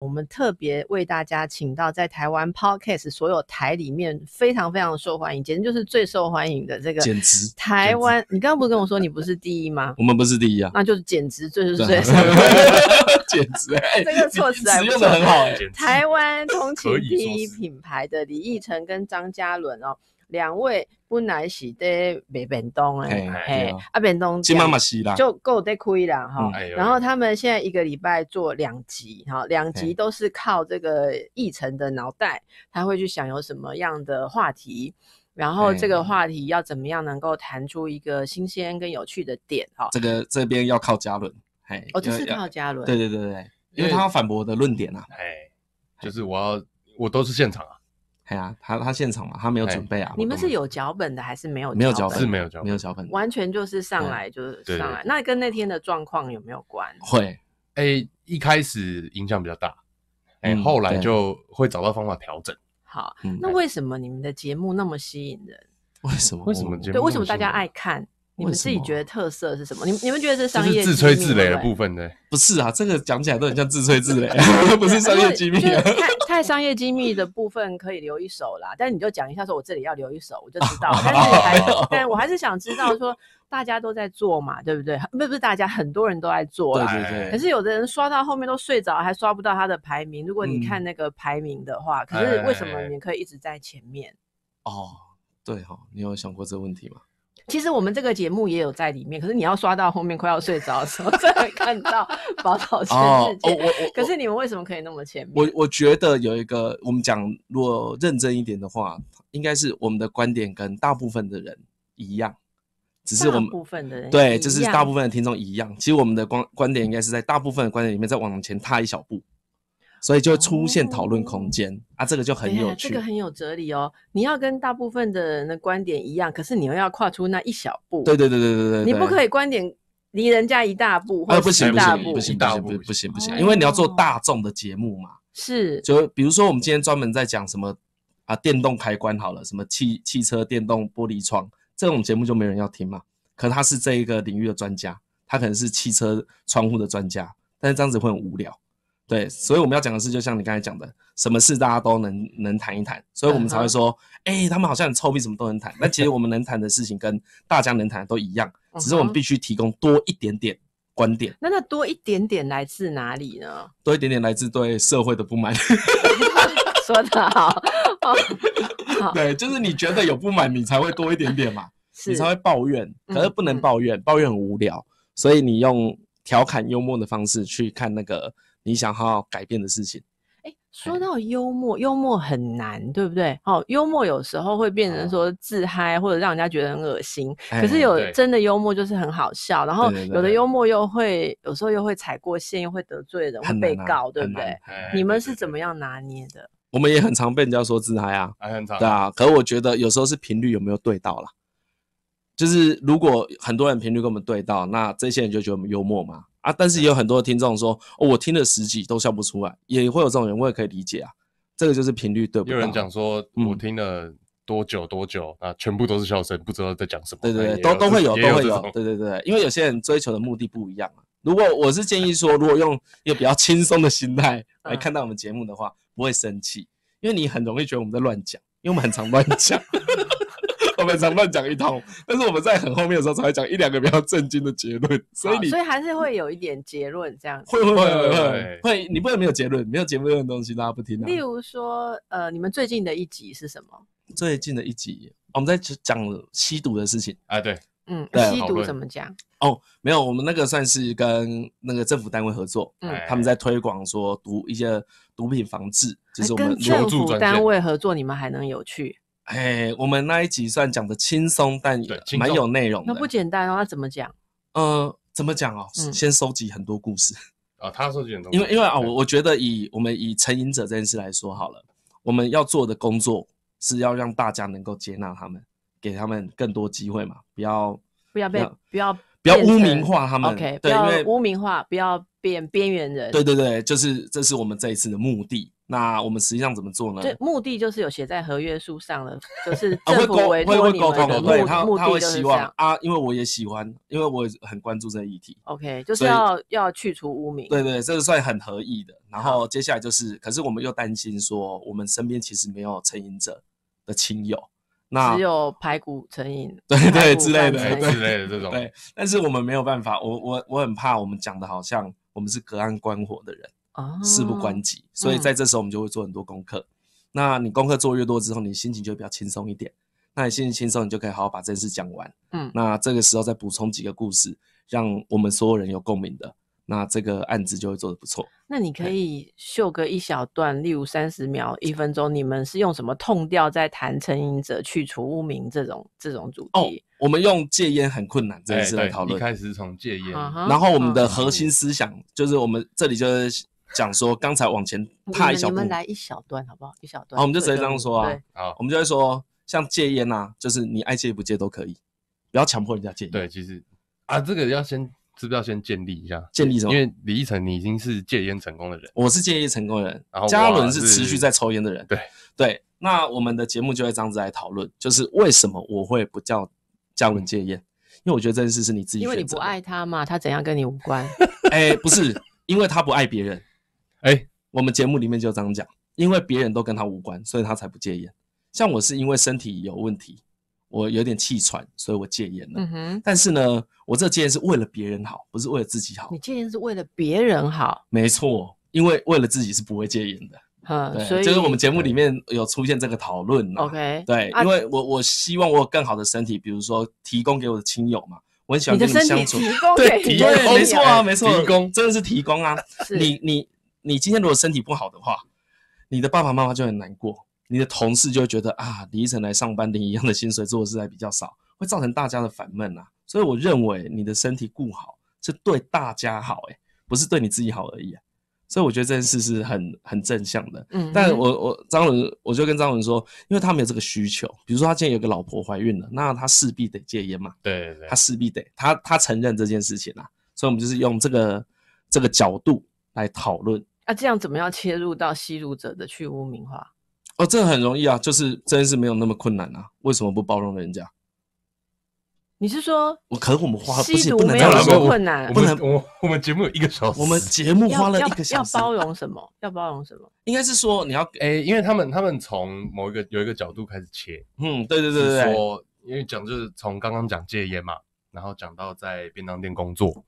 我们特别为大家请到在台湾 Podcast 所有台里面非常非常受欢迎，简直就是最受欢迎的这个简直台湾。你刚刚不是跟我说你不是第一吗？我们不是第一啊，那就是简直最是最受 简直，哎这个措辞用的很好哎。简直台湾通勤第一品牌的李义成跟张嘉伦哦，两位本来是在卖便东哎嘿啊，啊便当今妈妈西啦，就够得亏啦哈然后他们现在一个礼拜做两集哈，两集都是靠这个议程的脑袋，他会去想有什么样的话题。然后这个话题要怎么样能够谈出一个新鲜跟有趣的点哈？这个这边要靠嘉伦，嘿，哦，这是靠嘉伦，对对对对，因为他要反驳我的论点啊，哎，就是我要我都是现场啊，哎呀，他他现场嘛，他没有准备啊，你们是有脚本的还是没有？没有脚本，是没有脚本没有脚本，完全就是上来就是上来，那跟那天的状况有没有关？会，哎，一开始影响比较大，哎，嗯后来就会找到方法调整。好，嗯那为什么你们的节目那么吸引人？为什么？为什么对，为什么大家爱看？你们自己觉得特色是什么？你们你们觉得是这商业自吹自擂的部分呢？不是啊？这个讲起来都很像自吹自擂 不是商业机密啊。太太商业机密的部分可以留一手啦，但你就讲一下，说我这里要留一手，我就知道。但是还，但我还是想知道说，大家都在做嘛，对不对？不是不是大家，很多人都在做啦。对对对，可是有的人刷到后面都睡着，还刷不到他的排名。如果你嗯看那个排名的话，可是为什么你可以一直在前面？哦，对哈，你有想过这个问题吗？其实我们这个节目也有在里面，可是你要刷到后面快要睡着的时候才会看到 宝岛全哦世，界。哦我我可是你们为什么可以那么前面？我我觉得有一个，我们讲如果认真一点的话，应该是我们的观点跟大部分的人一样，只是我们部分的人对，就是大部分的听众一样。其实我们的观观点应该是在大部分的观点里面再往前踏一小步，所以就会出现讨论空间、啊，这个就很有趣。这个很有哲理哦。你要跟大部分的人的观点一样，可是你又要跨出那一小步。对对对对对对，你不可以。以观点离人家一大步，或呃，者不行不十大步，行不行不行不行不行，哦因为你要做大众的节目嘛。是就比如说我们今天专门在讲什么啊，电动开关好了，什么汽汽车电动玻璃窗这种节目就没人要听嘛。可他是这一个领域的专家，他可能是汽车窗户的专家，但是这样子会很无聊。对，所以我们要讲的是，就像你刚才讲的，什么事大家都能能谈一谈，所以我们才会说，哎、他们好像很臭屁，什么都能谈。那其实我们能谈的事情跟大家能谈的都一样，只是我们必须提供多一点点观点，那那多一点点来自哪里呢？多一点点来自对社会的不满。说得好，哦对，就是你觉得有不满，你才会多一点点嘛，你才会抱怨。可是不能嗯抱怨，抱怨很无聊，所以你用调侃幽默的方式去看那个你想好好改变的事情。哎，说到幽默，幽默很难，对不对？哦，幽默有时候会变成说自嗨，或者让人家觉得很恶心。可是哎有真的幽默就是很好笑，然后有的幽默又会有时候又会踩过线，又会得罪人，会被告，对不对你们是怎么样拿捏的？我们也很常被人家说自嗨啊，哎，很常对啊。可是我觉得有时候是频率有没有对到啦。就是如果很多人频率跟我们对到，那这些人就觉得我们幽默嘛啊。但是也有很多听众说，哦，我听了十几都笑不出来，也会有这种人，我也可以理解啊。这个就是频率对不到。有人讲说，嗯我听了多久多久啊，全部都是笑声，不知道在讲什么。对对对，都都会有，都会有，对对对，因为有些人追求的目的不一样啊。如果我是建议说，如果用一个比较轻松的心态 来嗯看待我们节目的话，不会生气，因为你很容易觉得我们在乱讲，因为我们很常乱讲，我们很常乱讲一通，但是我们在很后面的时候才会讲一两个比较震惊的结论，所以你好所以还是会有一点结论这样子。会会会会会你不能没有结论，没有结论的东西大家不听啊例。如说，呃，你们最近的一集是什么？最近的一集，我们在讲吸毒的事情。哎，对，嗯，对吸毒怎么讲？哦，没有，我们那个算是跟那个政府单位合作，嗯哎他们在推广说毒一些毒品防治，就是我们跟求政府单位合作，你们还能有趣？哎，我们那一集算讲的轻松，但也蛮有内容的。那不简单哦，那怎么讲？呃，怎么讲哦？嗯先收集很多故事，啊，他收集很多？因为因为啊，我我觉得以我们以成瘾者这件事来说好了，我们要做的工作是要让大家能够接纳他们，给他们更多机会嘛，不要不要被不要不要污名化他们 OK，不对因要为污名化，不要变边缘人。对对对，就是这是我们这一次的目的。那我们实际上怎么做呢？对，目的就是有写在合约书上了，就是啊，会委托你会沟通的，们的目对他目他会的就是希望这样。啊，因为我也喜欢，因为我也很关注这个议题。OK，就是要要去除污名。对对，这个算很合意的。然后接下来就是，可是我们又担心说，我们身边其实没有成瘾者的亲友，那只有排骨成瘾，对对之类的之类的这种，对，但是我们没有办法，我我我很怕我们讲的好像我们是隔岸观火的人，哦事不关己，所以嗯在这时候我们就会做很多功课。那你功课做越多之后，你心情就会比较轻松一点。那你心情轻松，你就可以好好把这件事讲完。嗯那这个时候再补充几个故事，让我们所有人有共鸣的，那这个案子就会做得不错。那你可以秀个一小段，例如三十秒、一分钟，你们是用什么痛调在谈成瘾者去除污名这种这种主哦题？，我们用戒烟很困难这件事来讨论。一开始是从戒烟，然后我们的嗯核心思想就是我们这里就是讲说，刚才往前你踏一小步，们你们来一小段好不好？一小段，好我们就直接这样说啊对好我，们就会说，像戒烟啊，就是你爱戒不戒都可以，不要强迫人家戒烟。对，其实啊，这个要先是不是要先建立一下？建立什么因为李依晨你已经是戒烟成功的人，我是戒烟成功的人然后，嘉伦是持续在抽烟的人。对对，那我们的节目就会这样子来讨论，就是为什么我会不叫嘉伦戒烟？因为我觉得这件事是你自己因为你不。爱他嘛，他怎样跟你无关。哎、不是，因为他不爱别人。哎，我们节目里面就这样讲，因为别人都跟他无关，所以他才不戒烟。像我是因为身体有问题，我有点气喘，所以我戒烟了。嗯哼，但是呢，我这戒烟是为了别人好，不是为了自己好你。戒烟是为了别人好，没错，因为为了自己是不会戒烟的。嗯，所对，以就是我们节目里面有出现这个讨论啦 OK，对，啊因为我我希望我有更好的身体，比如说提供给我的亲友嘛，我很喜欢跟你相处。提供对给你对，的没错啊，哎没错，提供真的是提供啊。你你你今天如果身体不好的话，你的爸爸妈妈就很难过，你的同事就会觉得啊，李依晨来上班领一样的薪水，做的事还比较少，会造成大家的烦闷啊。所以我认为你的身体顾好是对大家好、欸，不是对你自己好而已、啊。所以我觉得这件事是很很正向的。嗯，但我我张伦，我就跟张伦说，因为他没有这个需求，比如说他今天有个老婆怀孕了，那他势必得戒烟嘛，对对对他，势必得他他承认这件事情啊，所以我们就是用这个这个角度来讨论。啊，这样怎么样切入到吸入者的去污名化？哦，这很容易啊，就是这件事没有那么困难啊，为什么不包容人家？你是说我可是我们花不吸是毒没有那不能这，么困难？不能我我们节目有一个小时，我们节目花了一个小时，要包容什么？要包容什么？应该是说你要，哎，因为他们他们从某一个有一个角度开始切，嗯，对对对对说，因为讲就是从刚刚讲戒烟嘛，然后讲到在便当店工作，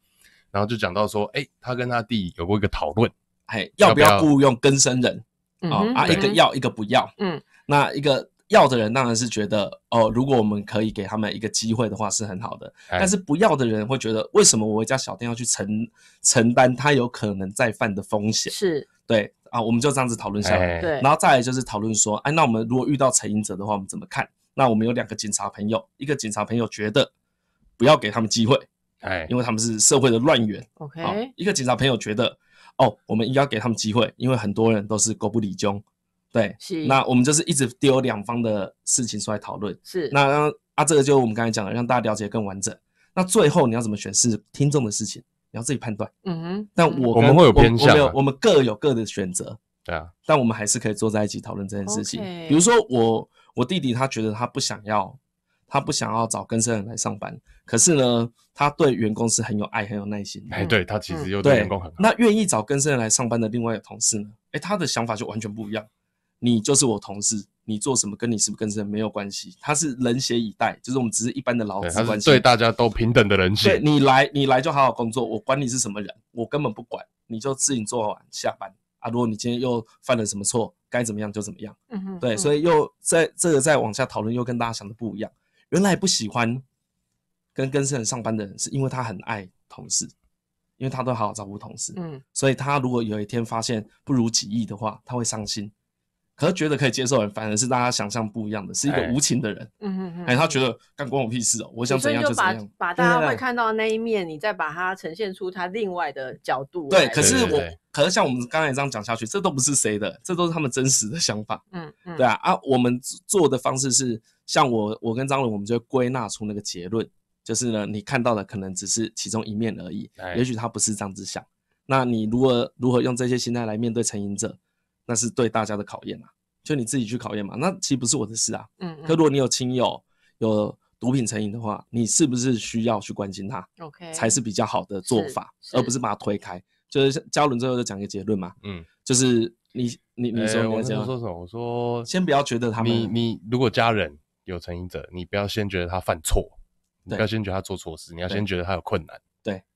然后就讲到说，哎，他跟他弟有过一个讨论，哎，要不要雇佣更生人嗯啊啊？一个要，一个不要。嗯那一个要的人当然是觉得哦，如果我们可以给他们一个机会的话是很好的，哎但是不要的人会觉得，为什么我一家小店要去承承担他有可能再犯的风险？是对啊，我们就这样子讨论下来，哎对，然后再来就是讨论说，哎，那我们如果遇到成瘾者的话，我们怎么看？那我们有两个警察朋友，一个警察朋友觉得不要给他们机会，哎，因为他们是社会的乱源。OK，啊；一个警察朋友觉得，哦，我们应该给他们机会，因为很多人都是狗不理中。对，是。那我们就是一直丢两方的事情出来讨论。是。那让啊，这个就是我们刚才讲的，让大家了解更完整。那最后你要怎么选是听众的事情，你要自己判断。嗯哼，但嗯。我我们会有偏向啊。我们有我们各有各的选择，对啊，但我们还是可以坐在一起讨论这件事情。比如说我我弟弟他觉得他不想要，他不想要找更生人来上班，可是呢，他对员工是很有爱、很有耐心的。哎，对他其实又对对员工很好，那愿意找更生人来上班的另外一个同事呢？哎，他的想法就完全不一样。你就是我同事，你做什么跟你是不是更生人没有关系，他是冷血以待，就是我们只是一般的劳对他是资关系。对大家都平等的人性对，你来，你来就好好工作，我管你是什么人，我根本不管，你就自己做完下班啊。如果你今天又犯了什么错，该怎么样就怎么样。嗯哼，对，所以又在这个再往下讨论，又跟大家想的不一样。原来不喜欢跟跟生人上班的人，是因为他很爱同事，因为他都好好照顾同事，嗯所以他如果有一天发现不如己意的话，他会伤心。可是觉得可以接受的人，反而是大家想象不一样的，是一个哎无情的人。嗯嗯嗯，哎，他觉得干关我屁事哦，我想怎样所以就把怎样。把大家会看到的那一面，你再把它呈现出他另外的角度来。对，可是我可是像我们刚才这样讲下去，这都不是谁的，这都是他们真实的想法。嗯嗯，对啊，啊，我们做的方式是，像我，我跟张伦，我们就会归纳出那个结论，就是呢，你看到的可能只是其中一面而已，哎也许他不是这样子想。那你如何如何用这些心态来面对成瘾者？那是对大家的考验啊，就你自己去考验嘛。那其实不是我的事啊。嗯可如果你有亲友有毒品成瘾的话，你是不是需要去关心他，，OK，才是比较好的做法，而不是把他推开。就是像嘉伦最后就讲一个结论嘛，嗯，就是你你你说你要说什么？我说先不要觉得他们你你如果家人有成瘾者，你不要先觉得他犯错，你不要先觉得他做错事，你要先觉得他有困难，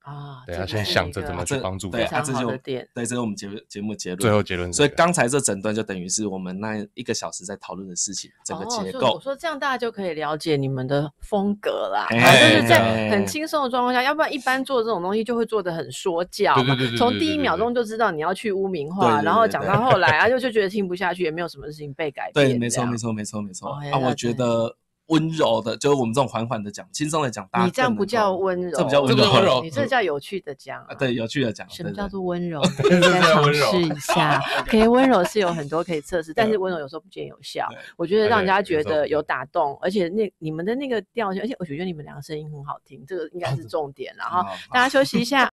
啊，对要这个是一个先想着怎么去帮助对啊，非常这就对，这是我们节目节目结论。最后结论所以这个刚才这整段就等于是我们那一个小时在讨论的事情，整个哦结构所以我。说这样大家就可以了解你们的风格啦，就是在哎很轻松的状况下，要不然一般做这种东西就会做的很说教嘛对对对对，对从对对对第一秒钟就知道你要去污名化，然后讲对对到后来啊，就就觉得听不下去，也没有什么事情被改变。对，没错，没。错，没错，没错。哦啊，我觉得温柔的，就是我们这种缓缓的讲，轻松的讲，大家你这样不叫温柔，这不叫温柔你这叫有趣的讲啊，对，有趣的讲。什么叫做温柔？再尝试一下。可以，温柔是有很多可以测试，但是温柔有时候不见有效。我觉得让人家觉得有打动，而且那你们的那个调性，而且我觉得你们两个声音很好听，这个应该是 重点。然后好好大家休息一下。